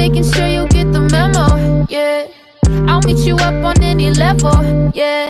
making sure you get the memo, yeah. I'll meet you up on any level, yeah.